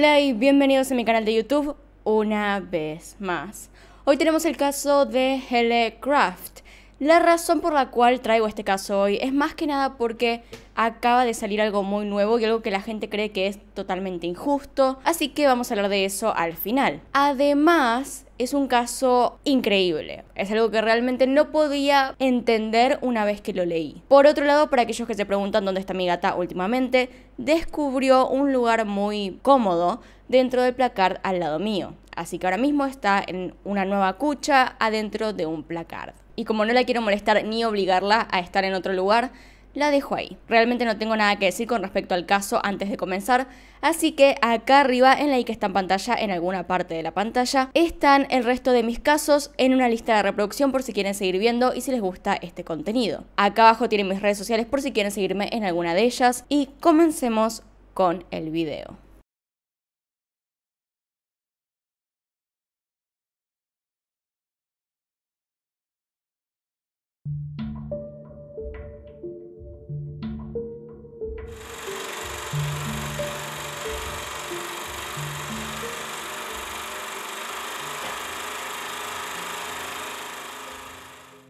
Hola y bienvenidos a mi canal de YouTube una vez más. Hoy tenemos el caso de Hele Craft. La razón por la cual traigo este caso hoy es más que nada porque acaba de salir algo muy nuevo y algo que la gente cree que es totalmente injusto, así que vamos a hablar de eso al final. Además, es un caso increíble. Es algo que realmente no podía entender una vez que lo leí. Por otro lado, para aquellos que se preguntan dónde está mi gata últimamente, descubrió un lugar muy cómodo dentro del placard al lado mío. Así que ahora mismo está en una nueva cucha adentro de un placard. Y como no la quiero molestar ni obligarla a estar en otro lugar, la dejo ahí. Realmente no tengo nada que decir con respecto al caso antes de comenzar, así que acá arriba en la i que está en pantalla, en alguna parte de la pantalla, están el resto de mis casos en una lista de reproducción por si quieren seguir viendo y si les gusta este contenido. Acá abajo tienen mis redes sociales por si quieren seguirme en alguna de ellas y comencemos con el video.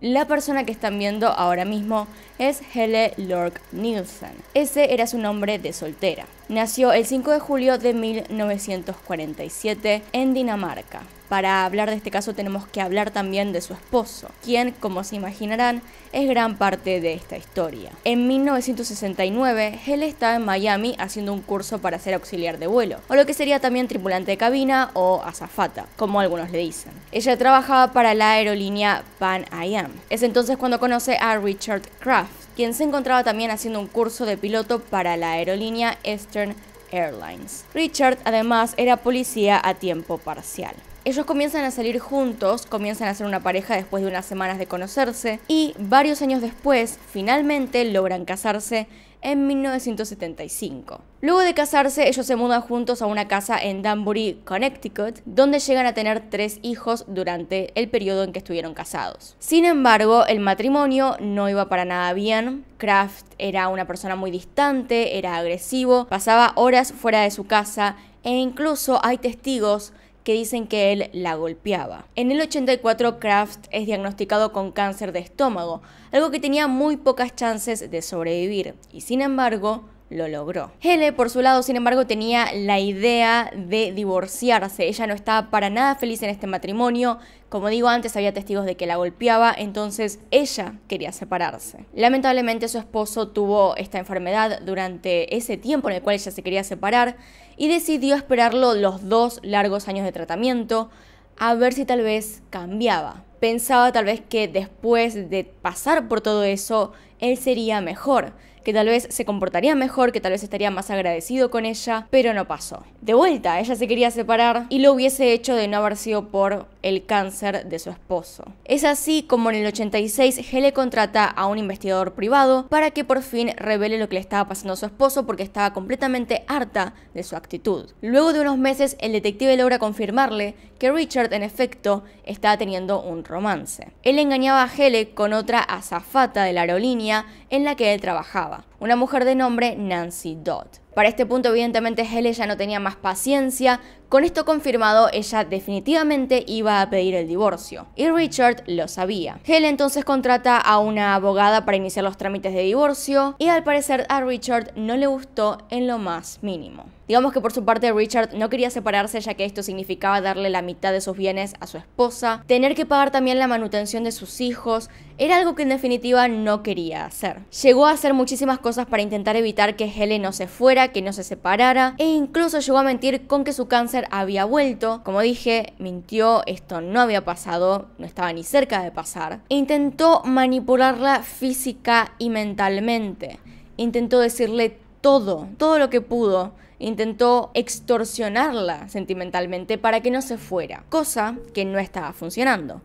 La persona que están viendo ahora mismo es Hele Lork Nielsen. Ese era su nombre de soltera. Nació el 5 de julio de 1947 en Dinamarca. Para hablar de este caso tenemos que hablar también de su esposo, quien, como se imaginarán, es gran parte de esta historia. En 1969, Hele estaba en Miami haciendo un curso para ser auxiliar de vuelo, o lo que sería también tripulante de cabina o azafata, como algunos le dicen. Ella trabajaba para la aerolínea Pan Am. Es entonces cuando conoce a Richard Kraft, quien se encontraba también haciendo un curso de piloto para la aerolínea Eastern Airlines. Richard además era policía a tiempo parcial. Ellos comienzan a salir juntos, comienzan a ser una pareja después de unas semanas de conocerse y varios años después finalmente logran casarse en 1975. Luego de casarse, ellos se mudan juntos a una casa en Danbury, Connecticut, donde llegan a tener tres hijos durante el periodo en que estuvieron casados. Sin embargo, el matrimonio no iba para nada bien. Kraft era una persona muy distante, era agresivo, pasaba horas fuera de su casa e incluso hay testigos que dicen que él la golpeaba. En el 84 Kraft es diagnosticado con cáncer de estómago, algo que tenía muy pocas chances de sobrevivir, y sin embargo lo logró. Hele, por su lado, sin embargo, tenía la idea de divorciarse. Ella no estaba para nada feliz en este matrimonio. Como digo antes, había testigos de que la golpeaba, entonces ella quería separarse. Lamentablemente su esposo tuvo esta enfermedad durante ese tiempo en el cual ella se quería separar y decidió esperarlo los dos largos años de tratamiento a ver si tal vez cambiaba. Pensaba tal vez que después de pasar por todo eso, él sería mejor que tal vez se comportaría mejor, que tal vez estaría más agradecido con ella, pero no pasó. De vuelta, ella se quería separar y lo hubiese hecho de no haber sido por el cáncer de su esposo. Es así como en el 86 Hele contrata a un investigador privado para que por fin revele lo que le estaba pasando a su esposo porque estaba completamente harta de su actitud. Luego de unos meses, el detective logra confirmarle que Richard en efecto estaba teniendo un romance. Él engañaba a Hele con otra azafata de la aerolínea en la que él trabajaba, una mujer de nombre Nancy Dodd. Para este punto, evidentemente, Hele ya no tenía más paciencia. Con esto confirmado, ella definitivamente iba a pedir el divorcio. Y Richard lo sabía. Hele entonces contrata a una abogada para iniciar los trámites de divorcio. Y al parecer a Richard no le gustó en lo más mínimo. Digamos que por su parte Richard no quería separarse ya que esto significaba darle la mitad de sus bienes a su esposa, tener que pagar también la manutención de sus hijos, era algo que en definitiva no quería hacer. Llegó a hacer muchísimas cosas para intentar evitar que Hele no se fuera, que no se separara, e incluso llegó a mentir con que su cáncer había vuelto. Como dije, mintió, esto no había pasado, no estaba ni cerca de pasar. Intentó manipularla física y mentalmente. Intentó decirle todo, todo lo que pudo intentó extorsionarla sentimentalmente para que no se fuera, cosa que no estaba funcionando.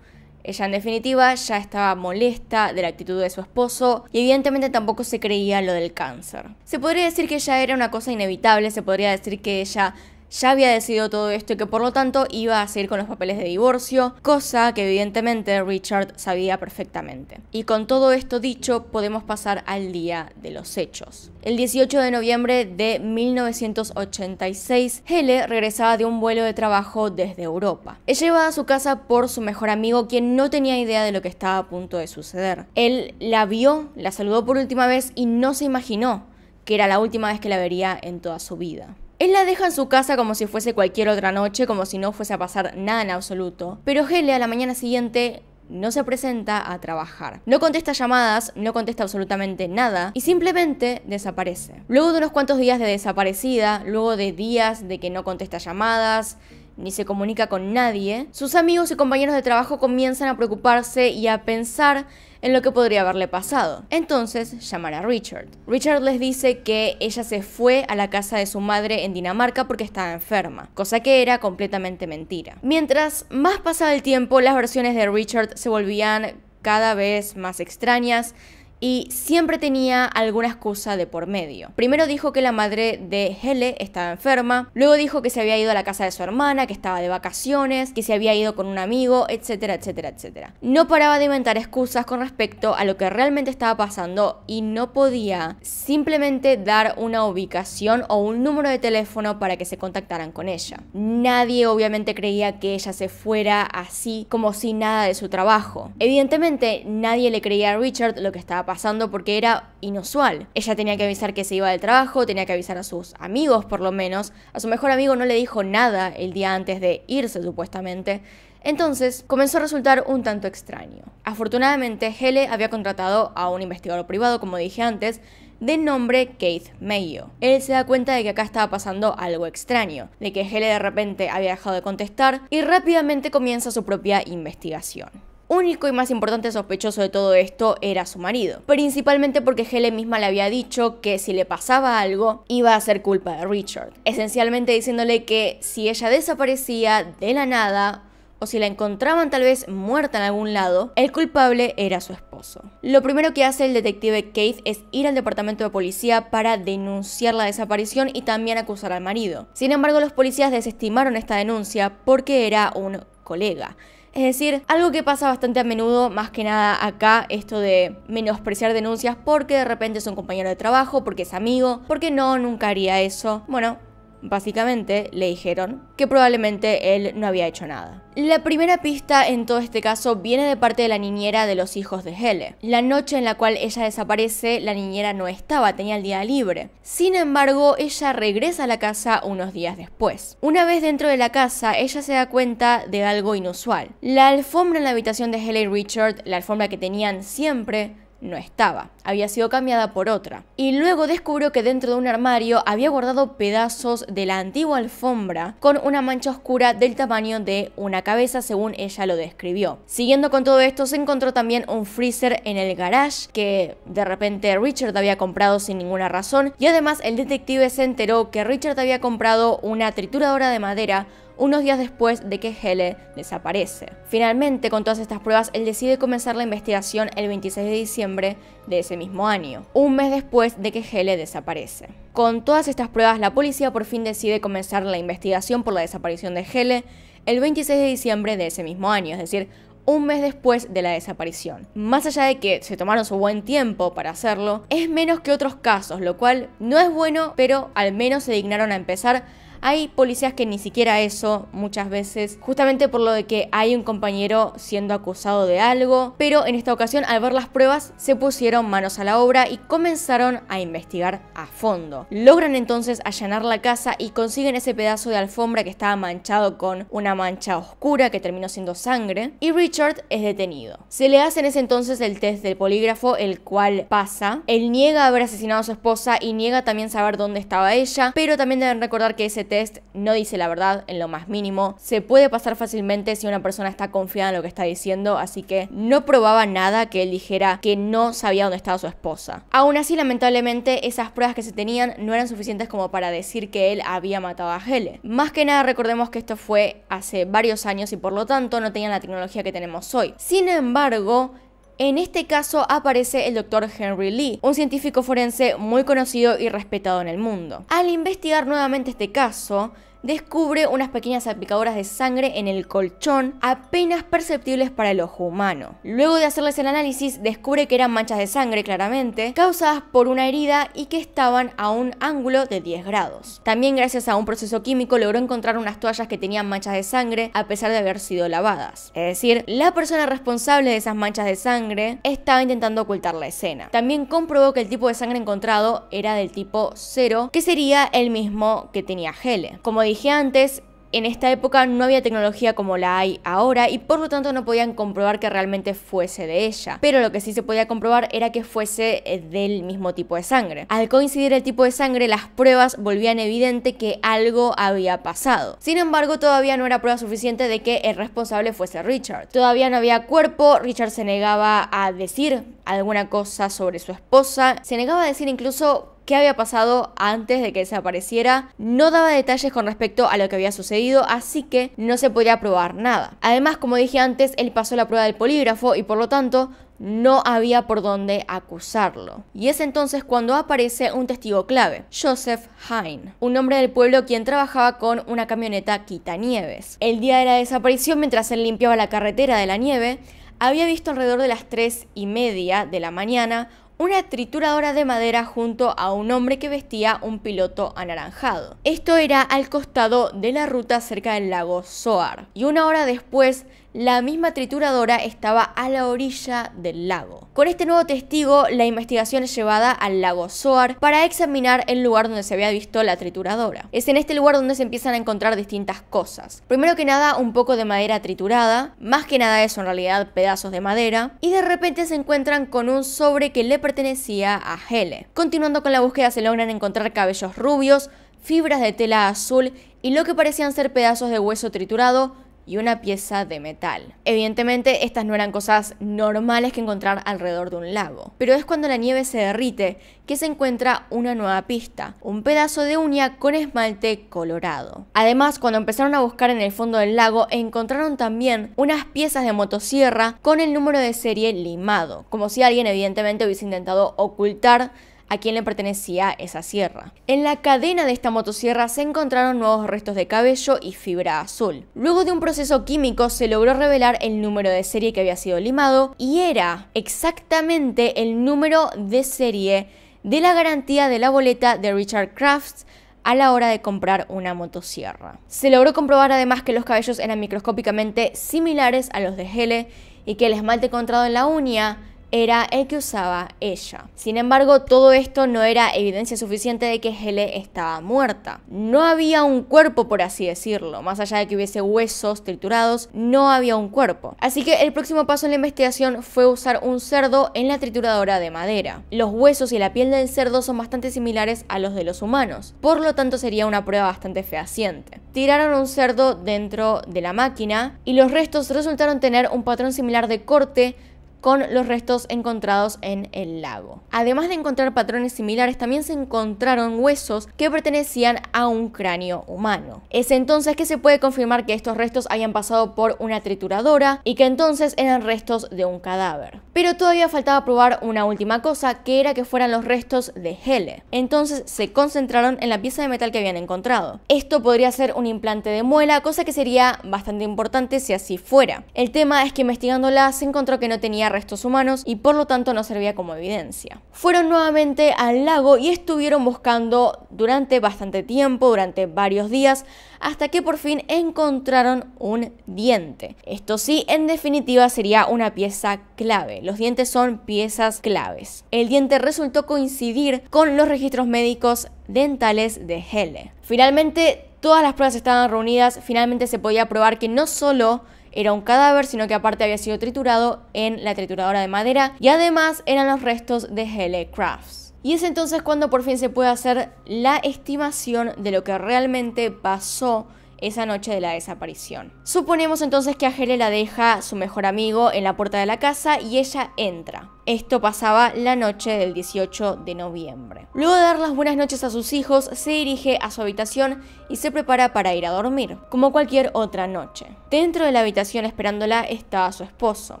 Ella en definitiva ya estaba molesta de la actitud de su esposo y evidentemente tampoco se creía lo del cáncer. Se podría decir que ya era una cosa inevitable, se podría decir que ella ya había decidido todo esto y que por lo tanto iba a seguir con los papeles de divorcio, cosa que evidentemente Richard sabía perfectamente. Y con todo esto dicho, podemos pasar al día de los hechos. El 18 de noviembre de 1986, Hele regresaba de un vuelo de trabajo desde Europa. Ella iba a su casa por su mejor amigo, quien no tenía idea de lo que estaba a punto de suceder. Él la vio, la saludó por última vez y no se imaginó que era la última vez que la vería en toda su vida. Él la deja en su casa como si fuese cualquier otra noche, como si no fuese a pasar nada en absoluto. Pero Hele a la mañana siguiente no se presenta a trabajar. No contesta llamadas, no contesta absolutamente nada y simplemente desaparece. Luego de unos cuantos días de desaparecida, luego de días de que no contesta llamadas, ni se comunica con nadie, sus amigos y compañeros de trabajo comienzan a preocuparse y a pensar en lo que podría haberle pasado. Entonces llaman a Richard. Richard les dice que ella se fue a la casa de su madre en Dinamarca porque estaba enferma, cosa que era completamente mentira. Mientras más pasaba el tiempo, las versiones de Richard se volvían cada vez más extrañas y siempre tenía alguna excusa de por medio. Primero dijo que la madre de Hele estaba enferma, luego dijo que se había ido a la casa de su hermana, que estaba de vacaciones, que se había ido con un amigo, etcétera, etcétera, etcétera. No paraba de inventar excusas con respecto a lo que realmente estaba pasando y no podía simplemente dar una ubicación o un número de teléfono para que se contactaran con ella. Nadie obviamente creía que ella se fuera así como sin nada de su trabajo. Evidentemente nadie le creía a Richard lo que estaba pasando pasando porque era inusual. Ella tenía que avisar que se iba del trabajo, tenía que avisar a sus amigos por lo menos. A su mejor amigo no le dijo nada el día antes de irse supuestamente. Entonces comenzó a resultar un tanto extraño. Afortunadamente, Hele había contratado a un investigador privado, como dije antes, de nombre Keith Mayo. Él se da cuenta de que acá estaba pasando algo extraño, de que Hele de repente había dejado de contestar y rápidamente comienza su propia investigación único y más importante sospechoso de todo esto era su marido, principalmente porque Helen misma le había dicho que si le pasaba algo iba a ser culpa de Richard, esencialmente diciéndole que si ella desaparecía de la nada o si la encontraban tal vez muerta en algún lado, el culpable era su esposo. Lo primero que hace el detective Keith es ir al departamento de policía para denunciar la desaparición y también acusar al marido. Sin embargo, los policías desestimaron esta denuncia porque era un colega. Es decir, algo que pasa bastante a menudo, más que nada acá, esto de menospreciar denuncias porque de repente es un compañero de trabajo, porque es amigo, porque no, nunca haría eso. Bueno, Básicamente le dijeron que probablemente él no había hecho nada. La primera pista en todo este caso viene de parte de la niñera de los hijos de Hele. La noche en la cual ella desaparece, la niñera no estaba, tenía el día libre. Sin embargo, ella regresa a la casa unos días después. Una vez dentro de la casa, ella se da cuenta de algo inusual. La alfombra en la habitación de Hele y Richard, la alfombra que tenían siempre, no estaba, había sido cambiada por otra. Y luego descubrió que dentro de un armario había guardado pedazos de la antigua alfombra con una mancha oscura del tamaño de una cabeza según ella lo describió. Siguiendo con todo esto se encontró también un freezer en el garage que de repente Richard había comprado sin ninguna razón y además el detective se enteró que Richard había comprado una trituradora de madera unos días después de que Hele desaparece. Finalmente, con todas estas pruebas, él decide comenzar la investigación el 26 de diciembre de ese mismo año, un mes después de que Hele desaparece. Con todas estas pruebas, la policía por fin decide comenzar la investigación por la desaparición de Hele el 26 de diciembre de ese mismo año, es decir, un mes después de la desaparición. Más allá de que se tomaron su buen tiempo para hacerlo, es menos que otros casos, lo cual no es bueno, pero al menos se dignaron a empezar hay policías que ni siquiera eso muchas veces, justamente por lo de que hay un compañero siendo acusado de algo, pero en esta ocasión al ver las pruebas se pusieron manos a la obra y comenzaron a investigar a fondo. Logran entonces allanar la casa y consiguen ese pedazo de alfombra que estaba manchado con una mancha oscura que terminó siendo sangre y Richard es detenido. Se le hace en ese entonces el test del polígrafo, el cual pasa. Él niega haber asesinado a su esposa y niega también saber dónde estaba ella, pero también deben recordar que ese test no dice la verdad en lo más mínimo. Se puede pasar fácilmente si una persona está confiada en lo que está diciendo, así que no probaba nada que él dijera que no sabía dónde estaba su esposa. Aún así, lamentablemente, esas pruebas que se tenían no eran suficientes como para decir que él había matado a Hele. Más que nada, recordemos que esto fue hace varios años y por lo tanto no tenían la tecnología que tenemos hoy. Sin embargo, en este caso aparece el doctor Henry Lee, un científico forense muy conocido y respetado en el mundo. Al investigar nuevamente este caso, descubre unas pequeñas salpicaduras de sangre en el colchón apenas perceptibles para el ojo humano. Luego de hacerles el análisis, descubre que eran manchas de sangre claramente, causadas por una herida y que estaban a un ángulo de 10 grados. También gracias a un proceso químico logró encontrar unas toallas que tenían manchas de sangre a pesar de haber sido lavadas. Es decir, la persona responsable de esas manchas de sangre estaba intentando ocultar la escena. También comprobó que el tipo de sangre encontrado era del tipo 0, que sería el mismo que tenía Hele. Como dije antes, en esta época no había tecnología como la hay ahora y por lo tanto no podían comprobar que realmente fuese de ella. Pero lo que sí se podía comprobar era que fuese eh, del mismo tipo de sangre. Al coincidir el tipo de sangre, las pruebas volvían evidente que algo había pasado. Sin embargo, todavía no era prueba suficiente de que el responsable fuese Richard. Todavía no había cuerpo, Richard se negaba a decir alguna cosa sobre su esposa, se negaba a decir incluso qué había pasado antes de que desapareciera, no daba detalles con respecto a lo que había sucedido, así que no se podía probar nada. Además, como dije antes, él pasó la prueba del polígrafo y por lo tanto no había por dónde acusarlo. Y es entonces cuando aparece un testigo clave, Joseph Hine, un hombre del pueblo quien trabajaba con una camioneta quitanieves. El día de la desaparición, mientras él limpiaba la carretera de la nieve, había visto alrededor de las 3 y media de la mañana una trituradora de madera junto a un hombre que vestía un piloto anaranjado. Esto era al costado de la ruta cerca del lago Soar. Y una hora después la misma trituradora estaba a la orilla del lago. Con este nuevo testigo, la investigación es llevada al lago Soar para examinar el lugar donde se había visto la trituradora. Es en este lugar donde se empiezan a encontrar distintas cosas. Primero que nada, un poco de madera triturada, más que nada eso en realidad pedazos de madera, y de repente se encuentran con un sobre que le pertenecía a Hele. Continuando con la búsqueda se logran encontrar cabellos rubios, fibras de tela azul y lo que parecían ser pedazos de hueso triturado y una pieza de metal. Evidentemente estas no eran cosas normales que encontrar alrededor de un lago, pero es cuando la nieve se derrite que se encuentra una nueva pista, un pedazo de uña con esmalte colorado. Además, cuando empezaron a buscar en el fondo del lago, encontraron también unas piezas de motosierra con el número de serie limado, como si alguien evidentemente hubiese intentado ocultar a quién le pertenecía esa sierra. En la cadena de esta motosierra se encontraron nuevos restos de cabello y fibra azul. Luego de un proceso químico se logró revelar el número de serie que había sido limado y era exactamente el número de serie de la garantía de la boleta de Richard Crafts a la hora de comprar una motosierra. Se logró comprobar además que los cabellos eran microscópicamente similares a los de Hele y que el esmalte encontrado en la uña era el que usaba ella. Sin embargo, todo esto no era evidencia suficiente de que Hele estaba muerta. No había un cuerpo, por así decirlo. Más allá de que hubiese huesos triturados, no había un cuerpo. Así que el próximo paso en la investigación fue usar un cerdo en la trituradora de madera. Los huesos y la piel del cerdo son bastante similares a los de los humanos, por lo tanto sería una prueba bastante fehaciente. Tiraron un cerdo dentro de la máquina y los restos resultaron tener un patrón similar de corte con los restos encontrados en el lago. Además de encontrar patrones similares, también se encontraron huesos que pertenecían a un cráneo humano. Es entonces que se puede confirmar que estos restos hayan pasado por una trituradora y que entonces eran restos de un cadáver. Pero todavía faltaba probar una última cosa, que era que fueran los restos de Hele. Entonces se concentraron en la pieza de metal que habían encontrado. Esto podría ser un implante de muela, cosa que sería bastante importante si así fuera. El tema es que investigándola se encontró que no tenía restos humanos y por lo tanto no servía como evidencia. Fueron nuevamente al lago y estuvieron buscando durante bastante tiempo, durante varios días, hasta que por fin encontraron un diente. Esto sí, en definitiva sería una pieza clave. Los dientes son piezas claves. El diente resultó coincidir con los registros médicos dentales de Hele. Finalmente, todas las pruebas estaban reunidas, finalmente se podía probar que no solo era un cadáver, sino que aparte había sido triturado en la trituradora de madera y además eran los restos de Hele Crafts. Y es entonces cuando por fin se puede hacer la estimación de lo que realmente pasó esa noche de la desaparición. Suponemos entonces que a Hele la deja su mejor amigo en la puerta de la casa y ella entra. Esto pasaba la noche del 18 de noviembre. Luego de dar las buenas noches a sus hijos, se dirige a su habitación y se prepara para ir a dormir, como cualquier otra noche. Dentro de la habitación esperándola está su esposo.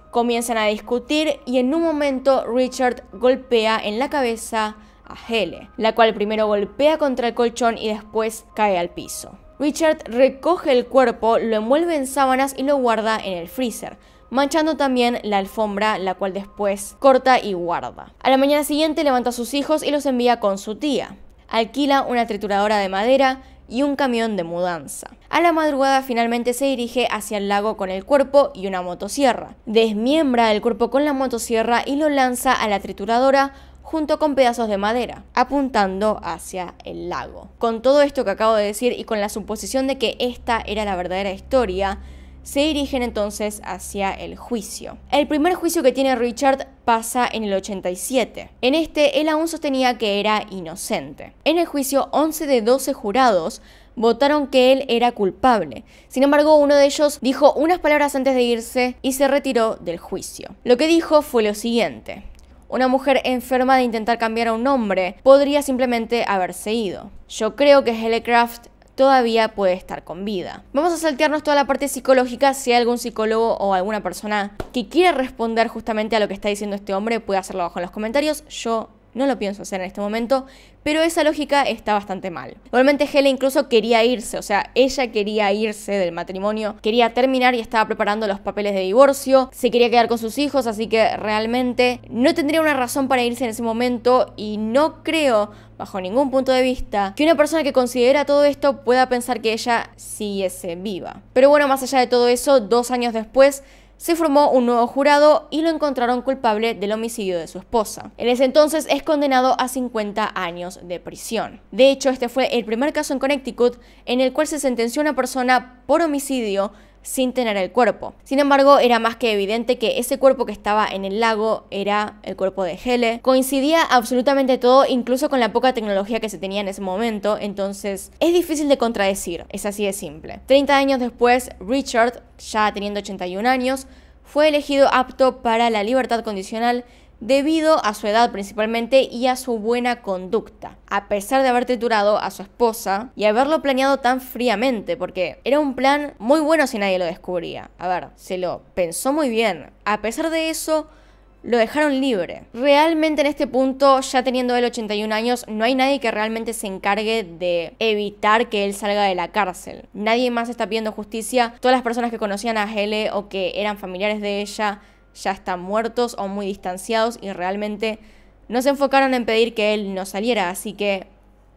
Comienzan a discutir y en un momento Richard golpea en la cabeza a Hele, la cual primero golpea contra el colchón y después cae al piso. Richard recoge el cuerpo, lo envuelve en sábanas y lo guarda en el freezer manchando también la alfombra, la cual después corta y guarda. A la mañana siguiente levanta a sus hijos y los envía con su tía. Alquila una trituradora de madera y un camión de mudanza. A la madrugada finalmente se dirige hacia el lago con el cuerpo y una motosierra. Desmiembra el cuerpo con la motosierra y lo lanza a la trituradora junto con pedazos de madera, apuntando hacia el lago. Con todo esto que acabo de decir y con la suposición de que esta era la verdadera historia, se dirigen entonces hacia el juicio. El primer juicio que tiene Richard pasa en el 87. En este, él aún sostenía que era inocente. En el juicio, 11 de 12 jurados votaron que él era culpable. Sin embargo, uno de ellos dijo unas palabras antes de irse y se retiró del juicio. Lo que dijo fue lo siguiente. Una mujer enferma de intentar cambiar a un hombre podría simplemente haberse ido. Yo creo que Hellecraft todavía puede estar con vida. Vamos a saltearnos toda la parte psicológica. Si hay algún psicólogo o alguna persona que quiere responder justamente a lo que está diciendo este hombre, puede hacerlo abajo en los comentarios. Yo no lo pienso hacer en este momento, pero esa lógica está bastante mal. Igualmente Hele incluso quería irse, o sea, ella quería irse del matrimonio, quería terminar y estaba preparando los papeles de divorcio, se quería quedar con sus hijos, así que realmente no tendría una razón para irse en ese momento y no creo bajo ningún punto de vista, que una persona que considera todo esto pueda pensar que ella siguiese viva. Pero bueno, más allá de todo eso, dos años después, se formó un nuevo jurado y lo encontraron culpable del homicidio de su esposa. En ese entonces es condenado a 50 años de prisión. De hecho, este fue el primer caso en Connecticut en el cual se sentenció a una persona por homicidio sin tener el cuerpo. Sin embargo, era más que evidente que ese cuerpo que estaba en el lago era el cuerpo de Hele. Coincidía absolutamente todo, incluso con la poca tecnología que se tenía en ese momento, entonces es difícil de contradecir, es así de simple. 30 años después, Richard, ya teniendo 81 años, fue elegido apto para la libertad condicional debido a su edad principalmente y a su buena conducta, a pesar de haber triturado a su esposa y haberlo planeado tan fríamente, porque era un plan muy bueno si nadie lo descubría. A ver, se lo pensó muy bien. A pesar de eso, lo dejaron libre. Realmente en este punto, ya teniendo él 81 años, no hay nadie que realmente se encargue de evitar que él salga de la cárcel. Nadie más está pidiendo justicia. Todas las personas que conocían a Hele o que eran familiares de ella ya están muertos o muy distanciados y realmente no se enfocaron en pedir que él no saliera, así que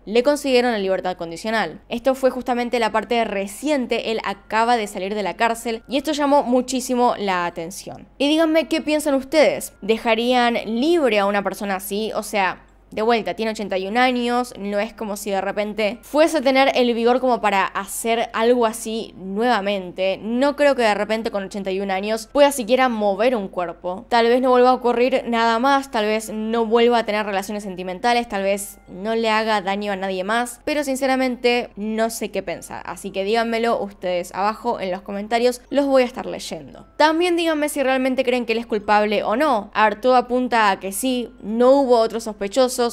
le consiguieron la libertad condicional. Esto fue justamente la parte reciente, él acaba de salir de la cárcel y esto llamó muchísimo la atención. Y díganme qué piensan ustedes, ¿dejarían libre a una persona así? O sea, de vuelta, tiene 81 años, no es como si de repente fuese a tener el vigor como para hacer algo así nuevamente. No creo que de repente con 81 años pueda siquiera mover un cuerpo. Tal vez no vuelva a ocurrir nada más, tal vez no vuelva a tener relaciones sentimentales, tal vez no le haga daño a nadie más, pero sinceramente no sé qué pensar. Así que díganmelo ustedes abajo en los comentarios, los voy a estar leyendo. También díganme si realmente creen que él es culpable o no. A ver, todo apunta a que sí, no hubo otros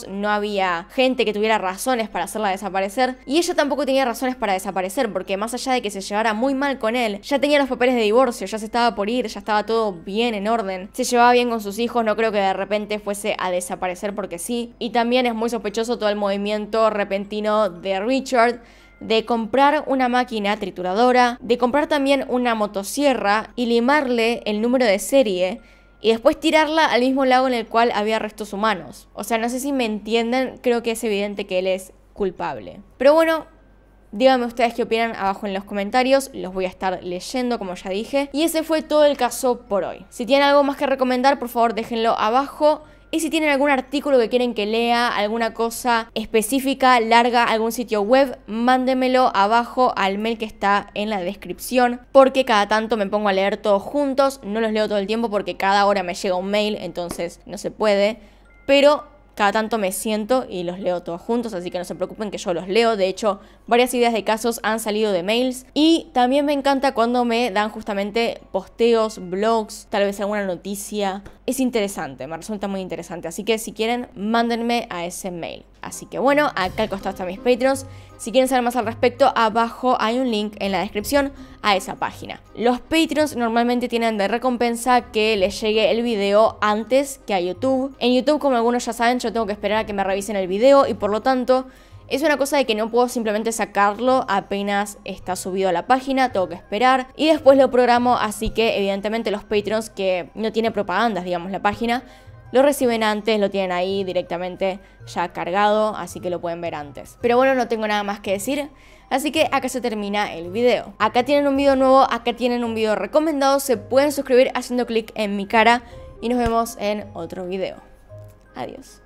no había gente que tuviera razones para hacerla desaparecer y ella tampoco tenía razones para desaparecer porque más allá de que se llevara muy mal con él, ya tenía los papeles de divorcio, ya se estaba por ir, ya estaba todo bien en orden, se llevaba bien con sus hijos, no creo que de repente fuese a desaparecer porque sí. Y también es muy sospechoso todo el movimiento repentino de Richard de comprar una máquina trituradora, de comprar también una motosierra y limarle el número de serie y después tirarla al mismo lago en el cual había restos humanos. O sea, no sé si me entienden, creo que es evidente que él es culpable. Pero bueno, Díganme ustedes qué opinan abajo en los comentarios, los voy a estar leyendo como ya dije. Y ese fue todo el caso por hoy. Si tienen algo más que recomendar, por favor déjenlo abajo. Y si tienen algún artículo que quieren que lea, alguna cosa específica, larga, algún sitio web, mándenmelo abajo al mail que está en la descripción, porque cada tanto me pongo a leer todos juntos, no los leo todo el tiempo porque cada hora me llega un mail, entonces no se puede, pero cada tanto me siento y los leo todos juntos, así que no se preocupen que yo los leo. De hecho, varias ideas de casos han salido de mails. Y también me encanta cuando me dan justamente posteos, blogs, tal vez alguna noticia. Es interesante, me resulta muy interesante. Así que si quieren, mándenme a ese mail. Así que bueno, acá al costado están mis Patreons. Si quieren saber más al respecto, abajo hay un link en la descripción a esa página. Los Patreons normalmente tienen de recompensa que les llegue el video antes que a YouTube. En YouTube, como algunos ya saben, yo tengo que esperar a que me revisen el video y por lo tanto Es una cosa de que no puedo simplemente sacarlo apenas está subido a la página, tengo que esperar y después lo programo, así que evidentemente los Patreons que no tiene propagandas, digamos, la página, lo reciben antes, lo tienen ahí directamente ya cargado, así que lo pueden ver antes. Pero bueno, no tengo nada más que decir. Así que acá se termina el video. Acá tienen un video nuevo, acá tienen un video recomendado, se pueden suscribir haciendo clic en mi cara y nos vemos en otro video. Adiós.